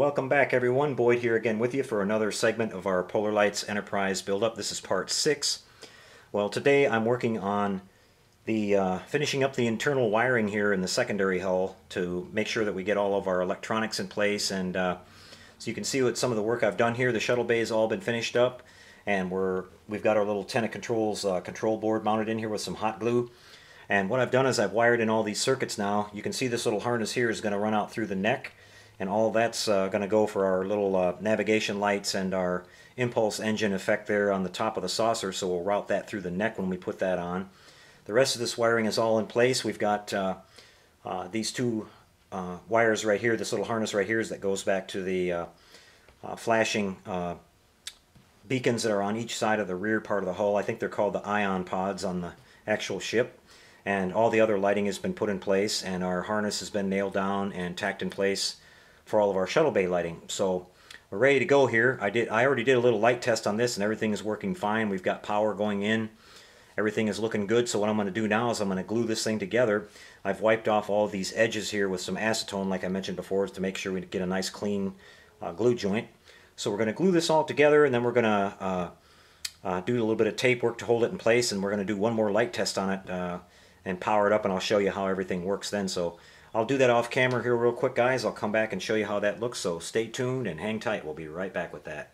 Welcome back everyone. Boyd here again with you for another segment of our Polar Lights Enterprise build-up. This is part 6. Well today I'm working on the uh, finishing up the internal wiring here in the secondary hull to make sure that we get all of our electronics in place and uh, so you can see what some of the work I've done here. The shuttle bay has all been finished up and we're we've got our little Tenacontrols uh, control board mounted in here with some hot glue. And what I've done is I've wired in all these circuits now. You can see this little harness here is going to run out through the neck and all that's uh, going to go for our little uh, navigation lights and our impulse engine effect there on the top of the saucer so we'll route that through the neck when we put that on. The rest of this wiring is all in place. We've got uh, uh these two uh, wires right here, this little harness right here is that goes back to the uh, flashing beacons that are on each side of the rear part of the hull. I think they're called the ion pods on the actual ship and all the other lighting has been put in place and our harness has been nailed down and tacked in place for all of our shuttle bay lighting. So we're ready to go here. I did. I already did a little light test on this and everything is working fine. We've got power going in. Everything is looking good. So what I'm going to do now is I'm going to glue this thing together. I've wiped off all these edges here with some acetone like I mentioned before to make sure we get a nice clean uh, glue joint. So we're going to glue this all together and then we're going to uh, uh, do a little bit of tape work to hold it in place and we're going to do one more light test on it uh, and power it up and I'll show you how everything works then. So I'll do that off camera here real quick guys. I'll come back and show you how that looks, so stay tuned and hang tight. We'll be right back with that.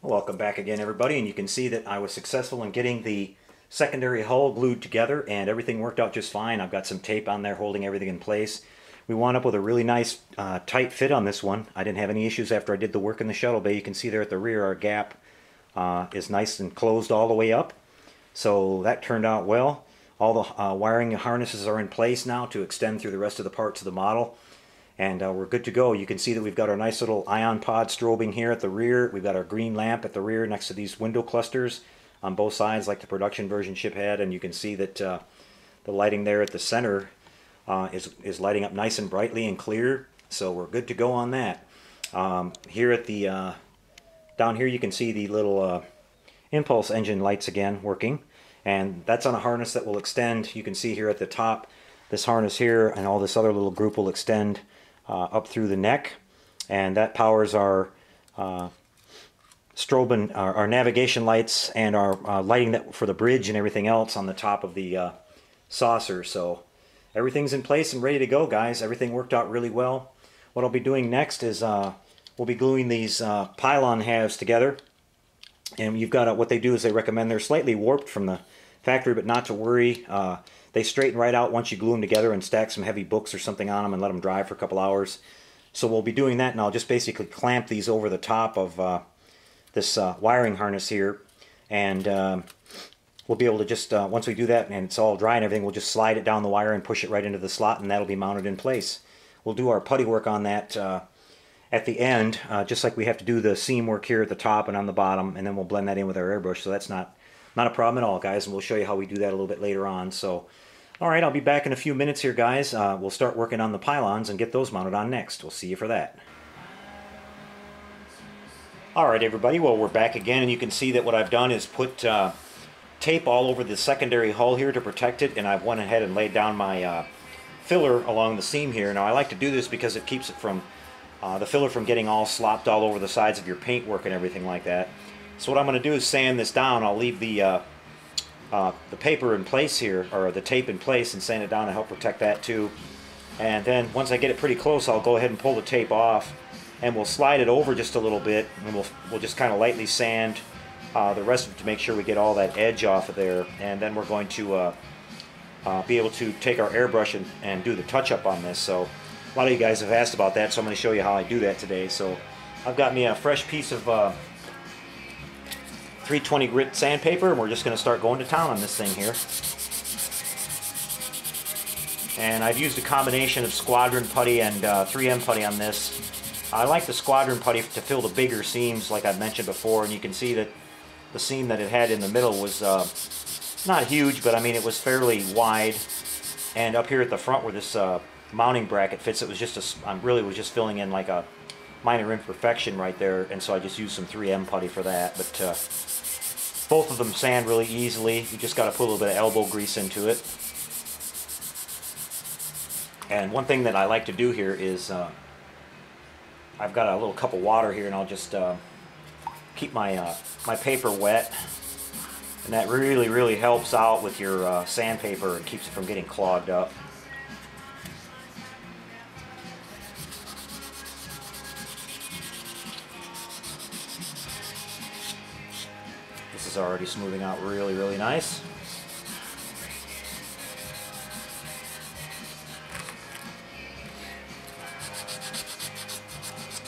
Welcome back again everybody, and you can see that I was successful in getting the secondary hull glued together and everything worked out just fine. I've got some tape on there holding everything in place. We wound up with a really nice uh, tight fit on this one. I didn't have any issues after I did the work in the shuttle bay. You can see there at the rear our gap uh, is nice and closed all the way up. So that turned out well. All the uh, wiring harnesses are in place now to extend through the rest of the parts of the model. And uh, we're good to go. You can see that we've got our nice little ion pod strobing here at the rear. We've got our green lamp at the rear next to these window clusters on both sides like the production version ship had. And you can see that uh, the lighting there at the center uh, is, is lighting up nice and brightly and clear. So we're good to go on that. Um, here at the, uh, down here you can see the little uh, impulse engine lights again working and that's on a harness that will extend. You can see here at the top this harness here and all this other little group will extend uh, up through the neck. And that powers our uh, strobe and our, our, navigation lights and our uh, lighting that for the bridge and everything else on the top of the uh, saucer. So everything's in place and ready to go guys. Everything worked out really well. What I'll be doing next is uh, we'll be gluing these uh, pylon halves together and you've got what they do is they recommend they're slightly warped from the factory, but not to worry. Uh, they straighten right out once you glue them together and stack some heavy books or something on them and let them dry for a couple hours. So we'll be doing that and I'll just basically clamp these over the top of uh, this uh, wiring harness here and um, we'll be able to just, uh, once we do that and it's all dry and everything, we'll just slide it down the wire and push it right into the slot and that'll be mounted in place. We'll do our putty work on that uh, at the end, uh, just like we have to do the seam work here at the top and on the bottom, and then we'll blend that in with our airbrush, so that's not not a problem at all, guys, and we'll show you how we do that a little bit later on. So, all right, I'll be back in a few minutes here, guys. Uh, we'll start working on the pylons and get those mounted on next. We'll see you for that. All right, everybody, well, we're back again, and you can see that what I've done is put uh, tape all over the secondary hull here to protect it, and I've went ahead and laid down my uh, filler along the seam here. Now, I like to do this because it keeps it from uh, the filler from getting all slopped all over the sides of your paintwork and everything like that. So what I'm going to do is sand this down. I'll leave the uh, uh, the paper in place here, or the tape in place, and sand it down to help protect that too. And then once I get it pretty close, I'll go ahead and pull the tape off, and we'll slide it over just a little bit, and we'll we'll just kind of lightly sand uh, the rest of it to make sure we get all that edge off of there. And then we're going to uh, uh, be able to take our airbrush and, and do the touch-up on this. So a lot of you guys have asked about that, so I'm going to show you how I do that today. So I've got me a fresh piece of uh, 320 grit sandpaper and we're just going to start going to town on this thing here. And I've used a combination of Squadron putty and uh, 3M putty on this. I like the Squadron putty to fill the bigger seams like I've mentioned before and you can see that the seam that it had in the middle was uh, not huge but I mean it was fairly wide and up here at the front where this uh, mounting bracket fits it was just a, I really was just filling in like a minor imperfection right there and so I just used some 3M putty for that but uh, both of them sand really easily. You just got to put a little bit of elbow grease into it. And one thing that I like to do here is uh, I've got a little cup of water here and I'll just uh, keep my, uh, my paper wet. And that really, really helps out with your uh, sandpaper and keeps it from getting clogged up. Already smoothing out really, really nice.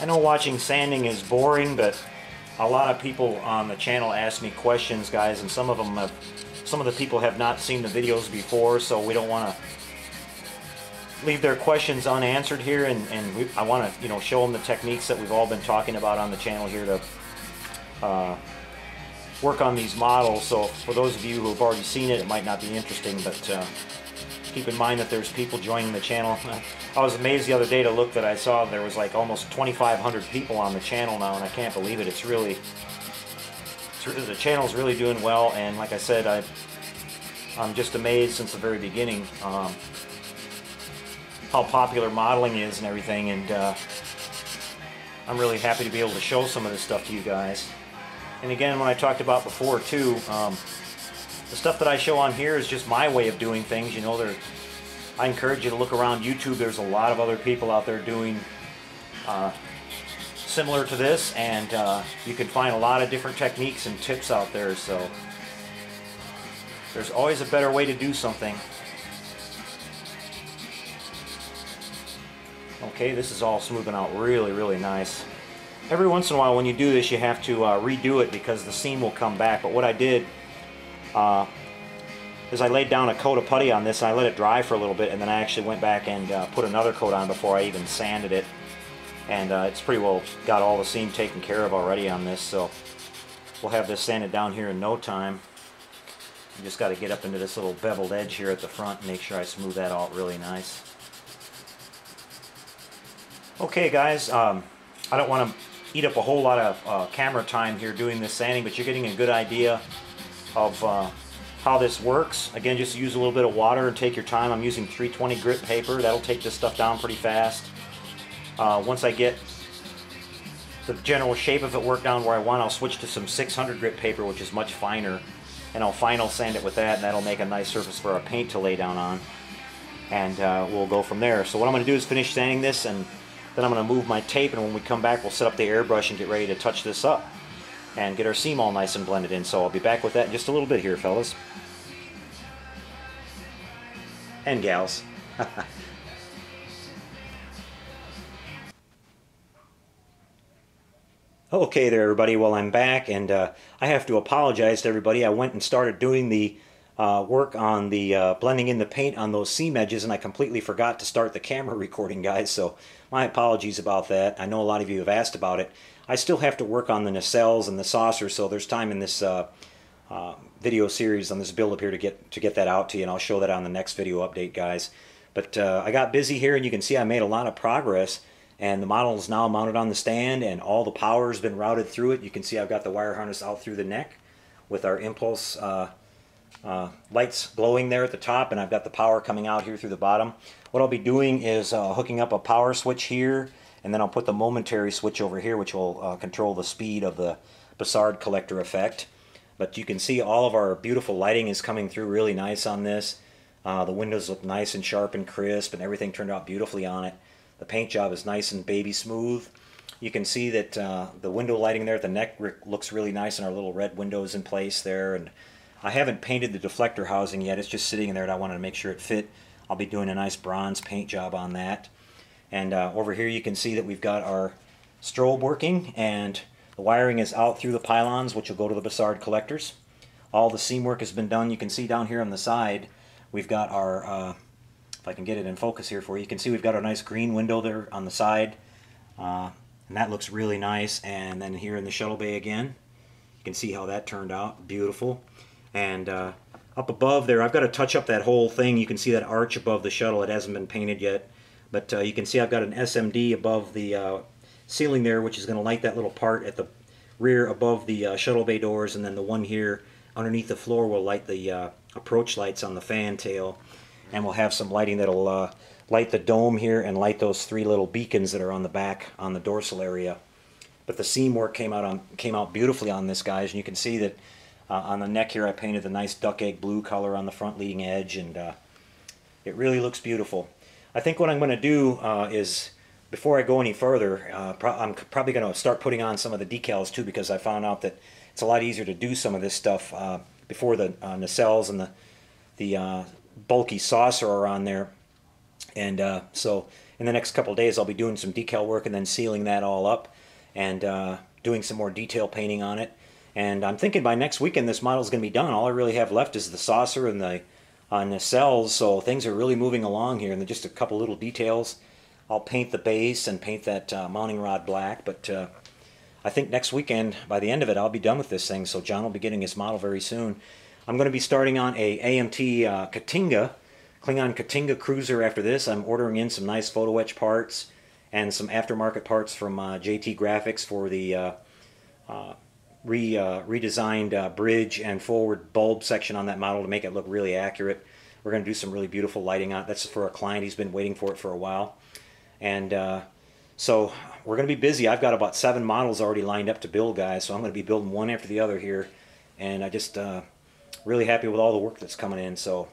I know watching sanding is boring, but a lot of people on the channel ask me questions, guys, and some of them have, some of the people have not seen the videos before, so we don't want to leave their questions unanswered here, and, and we, I want to, you know, show them the techniques that we've all been talking about on the channel here to uh, work on these models. So for those of you who have already seen it, it might not be interesting, but uh, keep in mind that there's people joining the channel. I was amazed the other day to look that I saw there was like almost 2,500 people on the channel now, and I can't believe it. It's really, it's the channel's really doing well, and like I said, I, I'm just amazed since the very beginning um, how popular modeling is and everything, and uh, I'm really happy to be able to show some of this stuff to you guys. And again, when I talked about before too, um, the stuff that I show on here is just my way of doing things. You know, there I encourage you to look around YouTube. There's a lot of other people out there doing uh, similar to this, and uh, you can find a lot of different techniques and tips out there. So there's always a better way to do something. Okay, this is all smoothing out really, really nice. Every once in a while when you do this, you have to uh, redo it because the seam will come back. But what I did uh, is I laid down a coat of putty on this. And I let it dry for a little bit and then I actually went back and uh, put another coat on before I even sanded it. And uh, it's pretty well got all the seam taken care of already on this so we'll have this sanded down here in no time. You just got to get up into this little beveled edge here at the front and make sure I smooth that out really nice. Okay guys um, I don't want to eat up a whole lot of uh, camera time here doing this sanding but you're getting a good idea of uh, how this works. Again, just use a little bit of water and take your time. I'm using 320 grit paper. That'll take this stuff down pretty fast. Uh, once I get the general shape of it worked down where I want, I'll switch to some 600 grit paper, which is much finer, and I'll final sand it with that, and that'll make a nice surface for our paint to lay down on. And uh, we'll go from there. So what I'm going to do is finish sanding this, and then I'm going to move my tape, and when we come back, we'll set up the airbrush and get ready to touch this up and get our seam all nice and blended in. So I'll be back with that in just a little bit here, fellas. And gals. okay there, everybody. Well, I'm back, and uh, I have to apologize to everybody. I went and started doing the uh, work on the uh, blending in the paint on those seam edges, and I completely forgot to start the camera recording, guys. So my apologies about that. I know a lot of you have asked about it. I still have to work on the nacelles and the saucer, so there's time in this uh, uh, video series on this build up here to get to get that out to you, and I'll show that on the next video update, guys. But uh, I got busy here, and you can see I made a lot of progress, and the model is now mounted on the stand, and all the power has been routed through it. You can see I've got the wire harness out through the neck with our impulse uh, lights glowing there at the top, and I've got the power coming out here through the bottom. What I'll be doing is uh, hooking up a power switch here and then I'll put the momentary switch over here which will uh, control the speed of the Bussard collector effect. But you can see all of our beautiful lighting is coming through really nice on this. Uh, the windows look nice and sharp and crisp and everything turned out beautifully on it. The paint job is nice and baby smooth. You can see that uh, the window lighting there at the neck looks really nice and our little red windows in place there. And I haven't painted the deflector housing yet. It's just sitting in there and I wanted to make sure it fit. I'll be doing a nice bronze paint job on that. And uh, over here you can see that we've got our strobe working and the wiring is out through the pylons which will go to the Bussard collectors. All the seam work has been done. You can see down here on the side we've got our, uh, if I can get it in focus here for you, you can see we've got our nice green window there on the side. Uh, and that looks really nice. And then here in the shuttle bay again, you can see how that turned out. Beautiful. And uh, up above there, I've got to touch up that whole thing. You can see that arch above the shuttle. It hasn't been painted yet. But uh, you can see I've got an SMD above the uh, ceiling there, which is going to light that little part at the rear above the uh, shuttle bay doors, and then the one here underneath the floor will light the uh, approach lights on the fan tail, and we'll have some lighting that'll uh, light the dome here and light those three little beacons that are on the back on the dorsal area. But the seam work came out on came out beautifully on this, guys, and you can see that on the neck here I painted the nice duck egg blue color on the front leading edge, and uh, it really looks beautiful. I think what I'm going to do uh, is, before I go any further, uh, pro I'm probably going to start putting on some of the decals too, because I found out that it's a lot easier to do some of this stuff uh, before the uh, nacelles and the the uh, bulky saucer are on there. And uh, so in the next couple days, I'll be doing some decal work and then sealing that all up and uh, doing some more detail painting on it. And I'm thinking by next weekend this model is going to be done. All I really have left is the saucer and the uh, nacelles, so things are really moving along here. And just a couple little details. I'll paint the base and paint that uh, mounting rod black, but uh, I think next weekend, by the end of it, I'll be done with this thing. So John will be getting his model very soon. I'm going to be starting on a AMT uh, K't'inga, Klingon K't'inga cruiser after this. I'm ordering in some nice photo etch parts and some aftermarket parts from uh, JT Graphics for the uh, uh re, uh, redesigned uh, bridge and forward bulb section on that model to make it look really accurate. We're going to do some really beautiful lighting on it. That's for a client. He's been waiting for it for a while. And so we're going to be busy. I've got about seven models already lined up to build, guys. So I'm going to be building one after the other here. And I just really happy with all the work that's coming in. So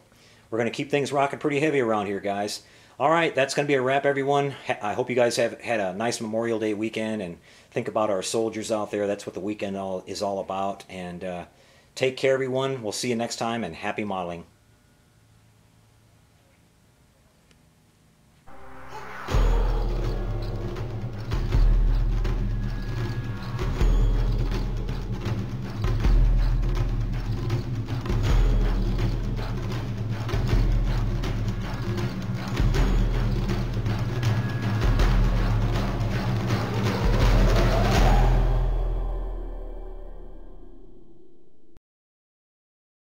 we're going to keep things rocking pretty heavy around here, guys. All right, that's going to be a wrap, everyone. I hope you guys have had a nice Memorial Day weekend and think about our soldiers out there. That's what the weekend all is all about. And uh, take care, everyone. We'll see you next time, and happy modeling.